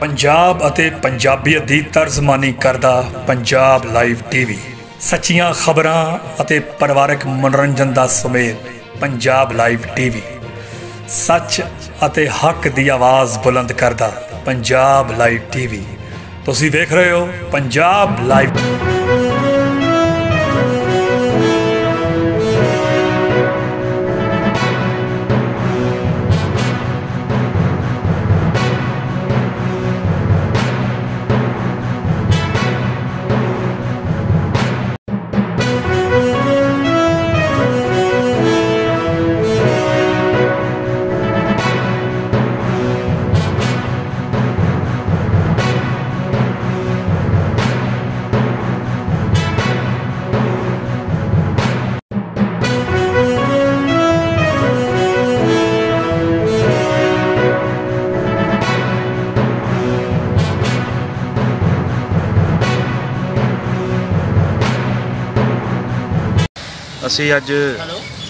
ਪੰਜਾਬ ਅਤੇ ਪੰਜਾਬੀਅਤ ਦੀ ਤਰਜਮਾਨੀ ਕਰਦਾ ਪੰਜਾਬ ਲਾਈਵ ਟੀਵੀ। ਸੱਚੀਆਂ ਖਬਰਾਂ ਅਤੇ ਪਰਿਵਾਰਕ ਮਨੋਰੰਜਨ ਦਾ ਸੁਮੇਲ ਪੰਜਾਬ ਲਾਈਵ ਟੀਵੀ। ਸੱਚ ਅਤੇ ਹੱਕ ਦੀ ਆਵਾਜ਼ ਬੁਲੰਦ ਕਰਦਾ ਪੰਜਾਬ ਲਾਈਵ ਟੀਵੀ। ਤੁਸੀਂ ਵੇਖ ਰਹੇ ਹੋ ਪੰਜਾਬ ਲਾਈਵ ਅਸੀਂ ਅੱਜ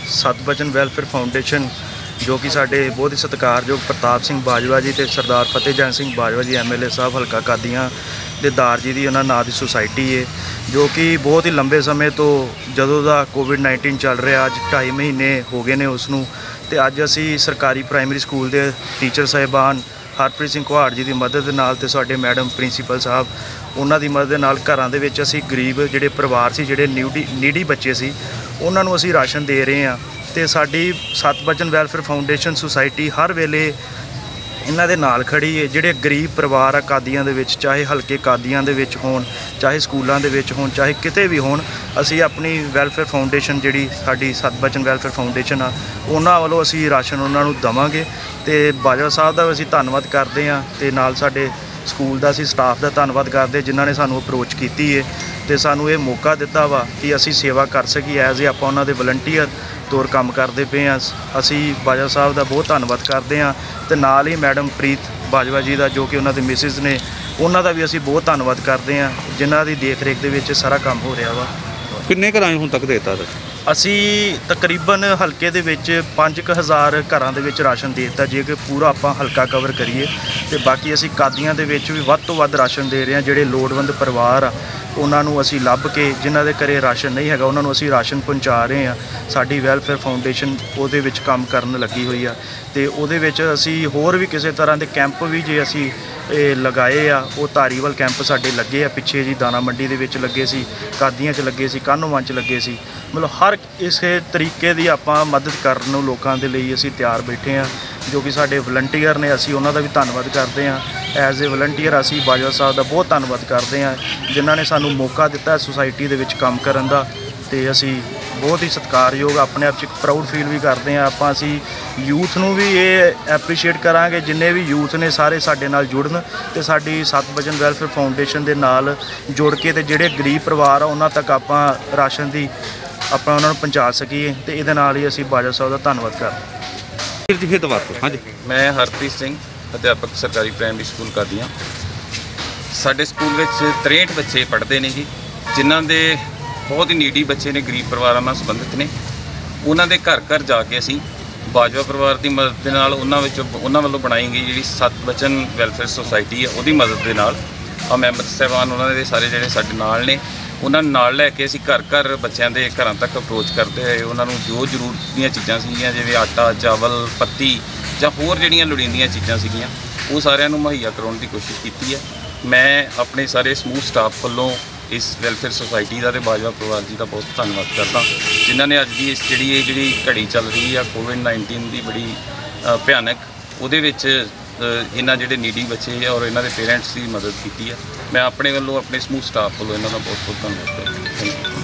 ਸਤਬਚਨ ਵੈਲਫੇਅਰ ਫਾਊਂਡੇਸ਼ਨ ਜੋ ਕਿ ਸਾਡੇ ਬਹੁਤ ਹੀ ਸਤਿਕਾਰਯੋਗ ਪ੍ਰਤਾਪ ਸਿੰਘ ਬਾਜਵਾ ਜੀ ਤੇ ਸਰਦਾਰ ਫਤਿਹਜਨ ਸਿੰਘ ਬਾਜਵਾ ਜੀ ਐਮਐਲਏ ਸਾਹਿਬ ਹਲਕਾ ਕਾਦੀਆਂ ਦੇ ਦਾਰ ਜੀ ਦੀ ਉਹਨਾਂ ਨਾਂ ਦੀ ਸੁਸਾਇਟੀ ਹੈ ਜੋ ਕਿ ਬਹੁਤ ਹੀ ਲੰਬੇ ਸਮੇਂ ਤੋਂ ਜਦੋਂ ਦਾ ਕੋਵਿਡ-19 ਚੱਲ ਰਿਹਾ ਅੱਜ 2.5 ਮਹੀਨੇ ਹੋ ਗਏ ਨੇ ਉਸ ਨੂੰ ਤੇ ਅੱਜ ਅਸੀਂ ਸਰਕਾਰੀ ਪ੍ਰਾਇਮਰੀ ਸਕੂਲ ਦੇ ਟੀਚਰ ਸਾਹਿਬਾਨ ਹਰਪ੍ਰੀਤ ਸਿੰਘ ਕੁਹਾੜ ਜੀ ਦੀ ਮਦਦ ਦੇ ਨਾਲ ਤੇ ਸਾਡੇ ਮੈਡਮ ਪ੍ਰਿੰਸੀਪਲ ਸਾਹਿਬ, ਉਹਨਾਂ ਦੀ ਮਦਦ ਨਾਲ ਘਰਾਂ ਦੇ ਵਿੱਚ ਅਸੀਂ ਗਰੀਬ ਜਿਹੜੇ ਪਰਿਵਾਰ ਸੀ, ਜਿਹੜੇ ਨਿਊਡੀ, ਨੀਡੀ ਬੱਚੇ ਸੀ, ਉਹਨਾਂ ਨੂੰ ਅਸੀਂ ਰਾਸ਼ਨ ਦੇ ਰਹੇ ਹਾਂ ਤੇ ਸਾਡੀ ਸਤਬਚਨ ਵੈਲਫੇਅਰ ਫਾਊਂਡੇਸ਼ਨ ਸੁਸਾਇਟੀ ਹਰ ਵੇਲੇ ਇਹਨਾਂ ਦੇ ਨਾਲ ਖੜੀ ਹੈ ਜਿਹੜੇ ਗਰੀਬ ਪਰਿਵਾਰ ਆ ਕਾਦੀਆਂ ਦੇ ਵਿੱਚ, ਚਾਹੇ ਹਲਕੇ ਕਾਦੀਆਂ ਦੇ ਵਿੱਚ ਹੋਣ, ਚਾਹੇ ਸਕੂਲਾਂ ਦੇ ਵਿੱਚ ਹੋਣ, ਚਾਹੇ ਕਿਤੇ ਵੀ ਹੋਣ, ਅਸੀਂ ਆਪਣੀ ਵੈਲਫੇਅਰ ਫਾਊਂਡੇਸ਼ਨ ਜਿਹੜੀ ਸਾਡੀ ਸਤਬਚਨ ਵੈਲਫੇਅਰ ਫਾਊਂਡੇਸ਼ਨ ਆ, ਉਹਨਾਂ ਵੱਲੋਂ ਅਸੀਂ ਰਾਸ਼ਨ ਉਹਨਾਂ ਨੂੰ ਦਵਾਂਗੇ ਤੇ ਬਾਜਵਾ ਸਾਹਿਬ ਦਾ ਅਸੀਂ ਧੰਨਵਾਦ ਕਰਦੇ ਹਾਂ ਤੇ ਨਾਲ ਸਾਡੇ ਸਕੂਲ ਦਾ ਅਸੀਂ ਸਟਾਫ ਦਾ ਧੰਨਵਾਦ ਕਰਦੇ ਜਿਨ੍ਹਾਂ ਨੇ ਸਾਨੂੰ ਅਪਰੋਚ ਕੀਤੀ ਹੈ ਤੇ ਸਾਨੂੰ ਇਹ ਮੌਕਾ ਦਿੱਤਾ ਵਾ ਕਿ ਅਸੀਂ ਸੇਵਾ ਕਰ ਸਕੀਏ ਐਜ਼ ਏ ਆਪਾਂ ਉਹਨਾਂ ਦੇ ਵਲੰਟੀਅਰ ਤੌਰ ਕੰਮ ਕਰਦੇ ਪਏ ਹਾਂ ਅਸੀਂ ਬਾਜਵਾ ਸਾਹਿਬ ਦਾ ਬਹੁਤ ਧੰਨਵਾਦ ਕਰਦੇ ਹਾਂ ਤੇ ਨਾਲ ਹੀ ਮੈਡਮ ਪ੍ਰੀਤ ਬਾਜਵਾ ਜੀ ਦਾ ਜੋ ਕਿ ਉਹਨਾਂ ਦੇ ਮਿਸਿਸ ਨੇ, ਉਹਨਾਂ ਦਾ ਵੀ ਅਸੀਂ ਬਹੁਤ ਧੰਨਵਾਦ ਕਰਦੇ ਹਾਂ ਜਿਨ੍ਹਾਂ ਦੀ ਦੇਖ ਰੇਖ ਦੇ ਵਿੱਚ ਇਹ ਸਾਰਾ ਕੰਮ ਹੋ ਰਿਹਾ ਵਾ। ਕਿੰਨੇ ਘਰਾਂ ਨੂੰ ਹੁਣ ਤੱਕ ਦੇਤਾ ਅਸੀਂ ਤਕਰੀਬਨ ਹਲਕੇ ਦੇ ਵਿੱਚ 5000 ਘਰਾਂ ਦੇ ਵਿੱਚ ਰਾਸ਼ਨ ਦੇ ਦਿੱਤਾ, ਜੇ ਕਿ ਪੂਰਾ ਆਪਾਂ ਹਲਕਾ ਕਵਰ ਕਰੀਏ। ਤੇ ਬਾਕੀ ਅਸੀਂ ਕਾਦੀਆਂ ਦੇ ਵਿੱਚ ਵੀ ਵੱਧ ਤੋਂ ਵੱਧ ਰਾਸ਼ਨ ਦੇ ਰਹੇ ਹਾਂ, ਜਿਹੜੇ ਲੋੜਵੰਦ ਪਰਿਵਾਰ ਆ, ਉਹਨਾਂ ਨੂੰ ਅਸੀਂ ਲੱਭ ਕੇ, ਜਿਨ੍ਹਾਂ ਦੇ ਘਰੇ ਰਾਸ਼ਨ ਨਹੀਂ ਹੈਗਾ, ਉਹਨਾਂ ਨੂੰ ਅਸੀਂ ਰਾਸ਼ਨ ਪਹੁੰਚਾ ਰਹੇ ਹਾਂ। ਸਾਡੀ ਵੈਲਫੇਅਰ ਫਾਊਂਡੇਸ਼ਨ ਉਹਦੇ ਵਿੱਚ ਕੰਮ ਕਰਨ ਲੱਗੀ ਹੋਈ ਆ। ਤੇ ਉਹਦੇ ਵਿੱਚ ਅਸੀਂ ਹੋਰ ਵੀ ਕਿਸੇ ਤਰ੍ਹਾਂ ਦੇ ਕੈਂਪ ਵੀ ਜੇ ਅਸੀਂ ਇਹ ਲਗਾਏ ਆ, ਉਹ ਧਾਰੀਵਾਲ ਕੈਂਪ ਸਾਡੇ ਲੱਗੇ ਆ, ਪਿੱਛੇ ਜੀ ਦਾਣਾ ਮੰਡੀ ਦੇ ਵਿੱਚ ਲੱਗੇ ਸੀ, ਕਾਦੀਆਂ 'ਚ ਲੱਗੇ ਸੀ ਕਾਹਨੂੰਵਾਨ 'ਚ ਲੱਗੇ ਸੀ। ਮਤਲਬ ਹਰ ਇਸੇ ਤਰੀਕੇ ਦੀ ਆਪਾਂ ਮਦਦ ਕਰਨ ਨੂੰ ਲੋਕਾਂ ਦੇ ਲਈ ਅਸੀਂ ਤਿਆਰ ਬੈਠੇ ਆ, ਜੋ ਕਿ ਸਾਡੇ ਵਲੰਟੀਅਰ ਨੇ, ਅਸੀਂ ਉਹਨਾਂ ਦਾ ਵੀ ਧੰਨਵਾਦ ਕਰਦੇ ਹਾਂ ਐਜ਼ ਏ ਵਲੰਟੀਅਰ ਅਸੀਂ ਬਾਜਵਾ ਸਾਹਿਬ ਦਾ ਬਹੁਤ ਧੰਨਵਾਦ ਕਰਦੇ ਹਾਂ ਜਿਨ੍ਹਾਂ ਨੇ ਸਾਨੂੰ ਮੌਕਾ ਦਿੱਤਾ ਸੁਸਾਇਟੀ ਦੇ ਵਿੱਚ ਕੰਮ ਕਰਨ ਦਾ, ਤੇ ਅਸੀਂ ਬਹੁਤ ਹੀ ਸਤਿਕਾਰਯੋਗ ਆਪਣੇ ਆਪ 'ਚ ਇੱਕ ਪ੍ਰਾਊਡ ਫੀਲ ਵੀ ਕਰਦੇ ਹਾਂ ਆਪਾਂ ਅਸੀਂ ਯੂਥ ਨੂੰ ਵੀ ਇਹ ਐਪਰੀਸ਼ੀਏਟ ਕਰਾਂਗੇ ਜਿੰਨੇ ਵੀ ਯੂਥ ਨੇ ਸਾਰੇ ਸਾਡੇ ਨਾਲ ਜੁੜਨ ਤੇ ਸਾਡੀ ਸਤਬਜਨ ਵੈਲਫੇਅਰ ਫਾਊਂਡੇਸ਼ਨ ਦੇ ਨਾਲ ਜੁੜ ਕੇ ਤੇ ਜਿਹੜੇ ਗਰੀਬ ਪਰਿਵਾਰ ਆ ਉਹਨਾਂ ਤੱਕ ਆਪਾਂ ਰਾਸ਼ਨ ਦੀ ਆਪਾਂ ਉਹਨਾਂ ਨੂੰ ਪਹੁੰਚਾ ਸਕੀਏ ਤੇ ਇਹਦੇ ਨਾਲ ਹੀ ਅਸੀਂ ਬਾਜਵਾ ਸਾਹਿਬ ਦਾ ਧੰਨਵਾਦ ਕਰਦੇ ਹਾਂ। ਫਿਰ ਜੀ ਫਿਰ ਦੁਬਾਰਾ ਹਾਂਜੀ। ਮੈਂ ਹਰਪ੍ਰੀਤ ਸਿੰਘ ਅਧਿਆਪਕ ਸਰਕਾਰੀ ਪ੍ਰਾਇਮਰੀ ਸਕੂਲ ਕਾਦੀਆਂ। ਸਾਡੇ ਸਕੂਲ ਵਿੱਚ 63 ਬੱਚੇ ਪੜ੍ਹਦੇ ਨੇ ਜੀ ਜਿਨ੍ਹਾਂ ਦੇ ਬਹੁਤ ਹੀ ਨੀਡੀ ਬੱਚੇ ਨੇ, ਗਰੀਬ ਪਰਿਵਾਰਾਂ ਨਾਲ ਸੰਬੰਧਿਤ ਨੇ। ਉਹਨਾਂ ਦੇ ਘਰ ਘਰ ਜਾ ਕੇ ਅਸੀਂ ਬਾਜਵਾ ਪਰਿਵਾਰ ਦੀ ਮਦਦ ਦੇ ਨਾਲ ਉਹਨਾਂ ਵਿੱਚ ਉਹਨਾਂ ਵੱਲੋਂ ਬਣਾਈ ਗਈ ਜਿਹੜੀ ਸਤ ਬਚਨ ਵੈਲਫੇਅਰ ਸੁਸਾਇਟੀ ਹੈ, ਉਹਦੀ ਮਦਦ ਦੇ ਨਾਲ ਆ ਮੈਂਬਰ ਸਾਹਿਬਾਨ ਉਹਨਾਂ ਦੇ ਸਾਰੇ ਜਿਹੜੇ ਸਾਡੇ ਨਾਲ ਨੇ, ਉਹਨਾਂ ਨਾਲ ਲੈ ਕੇ ਅਸੀਂ ਘਰ ਘਰ ਬੱਚਿਆਂ ਦੇ ਘਰਾਂ ਤੱਕ ਅਪਰੋਚ ਕਰਦੇ ਹੋਏ ਉਹਨਾਂ ਨੂੰ ਜੋ ਜ਼ਰੂਰਤ ਦੀਆਂ ਚੀਜ਼ਾਂ ਸੀਗੀਆਂ, ਜਿਵੇਂ ਆਟਾ, ਚਾਵਲ, ਪੱਤੀ ਜਾਂ ਹੋਰ ਜਿਹੜੀਆਂ ਲੋੜੀਂਦੀਆਂ ਚੀਜ਼ਾਂ ਸੀਗੀਆਂ, ਉਹ ਸਾਰਿਆਂ ਨੂੰ ਮੁਹੱਈਆ ਕਰਾਉਣ ਦੀ ਕੋਸ਼ਿਸ਼ ਕੀਤੀ ਹੈ। ਮੈਂ ਆਪਣੇ ਸਾਰੇ ਸਮੂਹ ਸਟਾਫ ਵੱਲੋਂ ਇਸ ਵੈਲਫੇਅਰ ਸੁਸਾਇਟੀ ਦਾ ਤੇ ਬਾਜਵਾ ਪਰਿਵਾਰ ਜੀ ਦਾ ਬਹੁਤ ਧੰਨਵਾਦ ਕਰਦਾ। ਜਿਨ੍ਹਾਂ ਨੇ ਅੱਜ ਦੀ ਇਸ ਜਿਹੜੀ ਇਹ ਜਿਹੜੀ ਘੜੀ ਚੱਲ ਰਹੀ ਆ ਕੋਵਿਡ 19 ਦੀ ਬੜੀ ਭਿਆਨਕ, ਉਹਦੇ ਵਿੱਚ ਇਹਨਾਂ ਜਿਹੜੇ ਨੀਡੀ ਬੱਚੇ ਆ ਔਰ ਇਹਨਾਂ ਦੇ ਪੇਰੈਂਟਸ ਦੀ ਮਦਦ ਕੀਤੀ ਹੈ ਮੈਂ ਆਪਣੇ ਵੱਲੋਂ, ਆਪਣੇ ਸਮੂਹ ਸਟਾਫ ਵੱਲੋਂ ਇਹਨਾਂ ਦਾ ਬਹੁਤ ਬਹੁਤ ਧੰਨਵਾਦ ਕਰਦਾ। Thank you